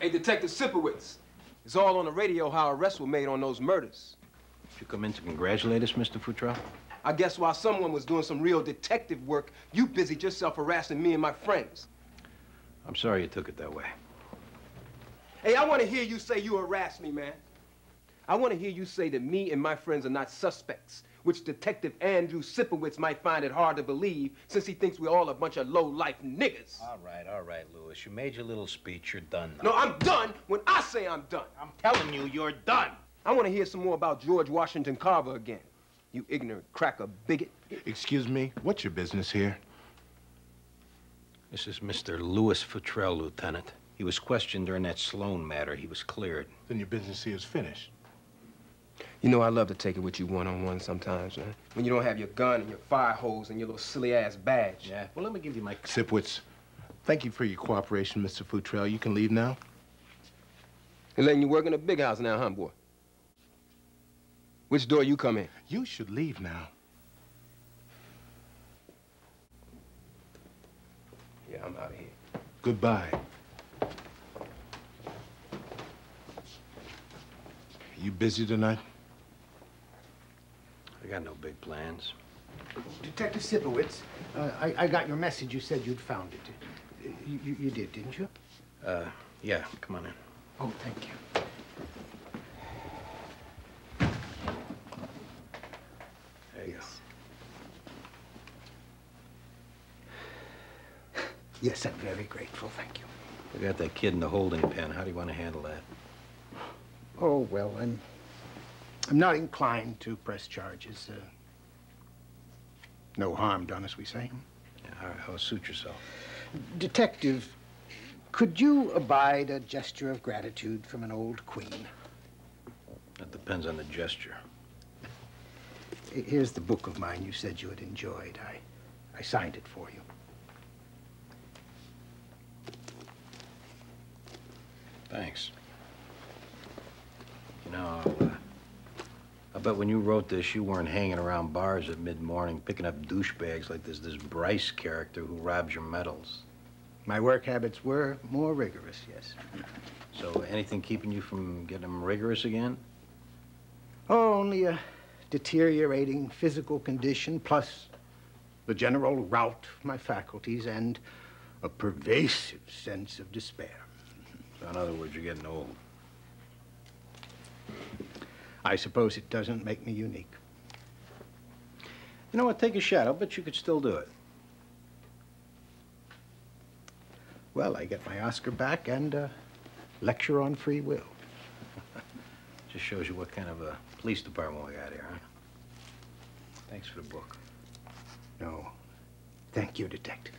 Hey, Detective Sipowicz. It's all on the radio how arrests were made on those murders. Did you come in to congratulate us, Mr. Futrell? I guess while someone was doing some real detective work, you busied yourself harassing me and my friends. I'm sorry you took it that way. Hey, I want to hear you say you harassed me, man. I want to hear you say that me and my friends are not suspects, which Detective Andrew Sipowicz might find it hard to believe since he thinks we're all a bunch of low-life niggas. All right, all right, Lewis. You made your little speech. You're done now. No, I'm done when I say I'm done. I'm telling you, you're done. I want to hear some more about George Washington Carver again. You ignorant cracker bigot. Excuse me, what's your business here? This is Mr. Lewis Futrell, Lieutenant. He was questioned during that Sloan matter. He was cleared. Then your business here is finished. You know, I love to take it with you one-on-one sometimes, man. When you don't have your gun and your fire hose and your little silly-ass badge. Yeah, well, let me give you my... Sipowicz, thank you for your cooperation, Mr. Futrell. You can leave now. And letting you work in a big house now, huh, boy? Which door you come in? You should leave now. Yeah, I'm out of here. Goodbye. You busy tonight? I got no big plans. Detective Sipowicz, uh, I, I got your message. You said you'd found it. You, you, you did, didn't you? Uh, yeah, come on in. Oh, thank you. There you Yes, I'm very grateful, thank you. go. We got that kid in the holding pen. How do you want to handle that? Oh, well, I'm, I'm not inclined to press charges. Uh, no harm done, as we say. Yeah, all right, how suit yourself. Detective, could you abide a gesture of gratitude from an old queen? That depends on the gesture. Here's the book of mine you said you had enjoyed. I, I signed it for you. Thanks. You know, I'll, I bet when you wrote this, you weren't hanging around bars at mid-morning picking up douchebags like this, this Bryce character who robs your medals. My work habits were more rigorous, yes. So anything keeping you from getting them rigorous again? Oh, only a deteriorating physical condition, plus the general rout of my faculties and a pervasive sense of despair. So in other words, you're getting old. I suppose it doesn't make me unique. You know what? Take a shot. I'll bet you could still do it. Well, I get my Oscar back and a lecture on free will. Just shows you what kind of a police department we got here, huh? Thanks for the book. No. Thank you, Detective.